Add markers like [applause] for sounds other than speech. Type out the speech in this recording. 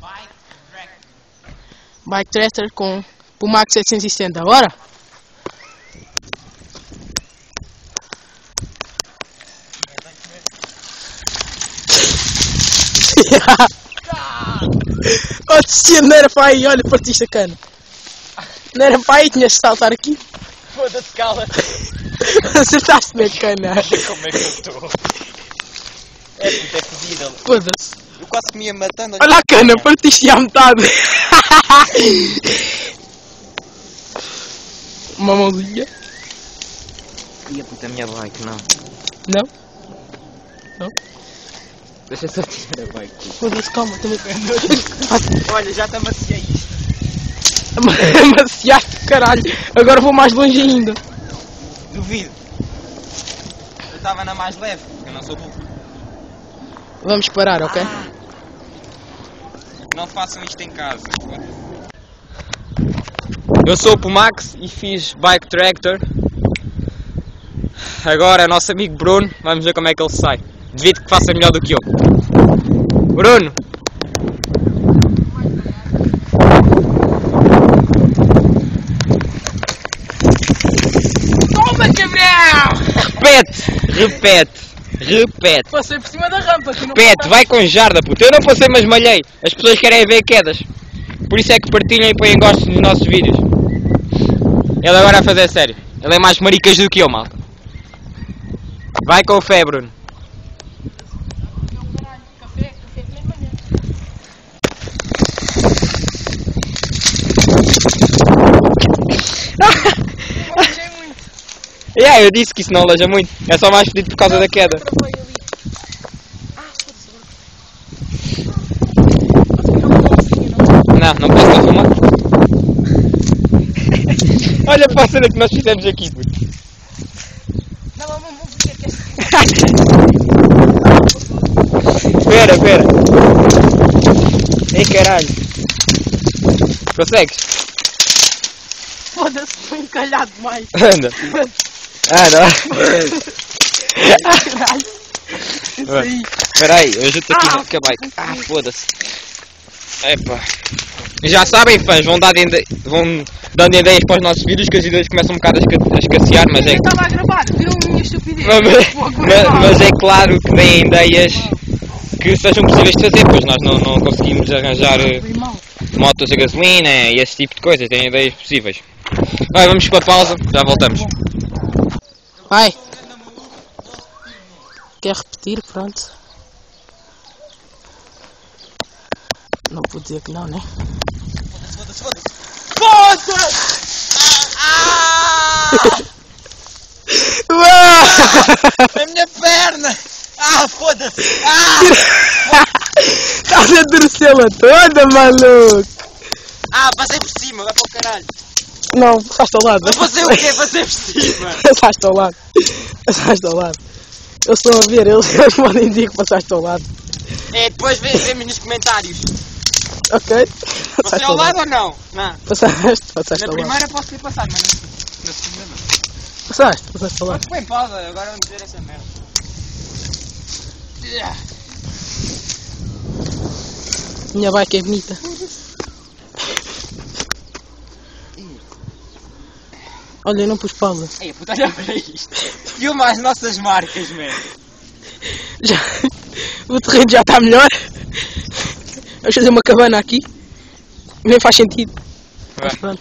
bike track. Bike Tractor com o Max 770. Bora? [laughs] oh, descia, não era para aí, olha, partiste a cana. Não era para aí, tinhas de saltar aqui. Foda-se, cala. [laughs] Acertaste na cana. Como é que eu estou? É puto, é fodido. Foda-se. Eu quase que me ia matando. Olha a cana, partiste à metade. [laughs] Uma mãozinha. Ia puta, a minha bike, não. Não? Deixa só tirar a bike. Foda-se, calma, também. [laughs] Olha, já te amaciei isto. [laughs] Amaciaste, caralho. Agora vou mais longe ainda. Duvido. Eu estava na mais leve, eu não sou burro. Vamos parar, ok? Não façam isto em casa. Eu sou o Pumax e fiz Bike Tractor. Agora, nosso amigo Bruno, vamos ver como é que ele sai. Devido que faça melhor do que eu. Bruno! Toma, Gabriel! Repete! Repete! Repete! Passei por cima da rampa. Repete! Vai com jarda, puto! Eu não passei, mas malhei. As pessoas querem ver quedas. Por isso é que partilham e põem gostos nos nossos vídeos. Ele agora a fazer sério. Ele é mais maricas do que eu, malta. Vai com fé, Bruno. Café, [laughs] café de manhã. Manjei muito. Yeah, eu disse que isso não aleja muito. É só mais fedido por causa da queda. Não, não posso estar filmar. Olha para a cena que nós fizemos aqui, puto. Não, vamos, ver que é Espera, espera. Ei caralho. Consegues? Foda-se, foi encalhado demais. [laughs] Anda. [laughs] Anda. Caralho. Isso aí. Espera aí, eu ajudo-te aqui Ah. a bike. Ah, foda-se. Epá. Já sabem, fãs, vão, dar ide- vão dando ideias para os nossos vídeos que as ideias começam um bocado a esca- a escassear, mas é, Eu estava a gravar, viram a minha estupidez. mas, mas- é claro que deem ideias que sejam possíveis de fazer, pois nós não, não conseguimos arranjar eh, motos a gasolina e esse tipo de coisas, têm ideias possíveis. Vai, vamos para a pausa, já voltamos. Vai. Quer repetir? Pronto. Não vou dizer que não, né? Foda-se, foda-se, foda-se! Ah! A minha perna! Ah, foda-se! Ah! Estás a torcê-la toda, maluco! Ah, passei por cima, vai para o caralho! Não, passaste ao lado. Mas passei o quê? Passei por cima! [laughs] Passaste ao lado. Passaste ao lado. Eles estão a ver, eles, eles [laughs] podem dizer que passaste ao lado. É, depois vê- vemos nos comentários. Ok? Passaste ao lado ou não? Não. Passaste, passaste Na ao lado. primeira posso ter passado, mas na, na segunda não. Passaste, passaste ao lado. Mas põe pausa, agora vamos ver essa merda. Minha bike é bonita. Olha, eu não pus pausa. Ei, puta, olha para isto. Filma as nossas marcas, merda. Já, o terreno já está melhor. Vamos fazer uma cabana aqui. Nem faz sentido. Mas pronto.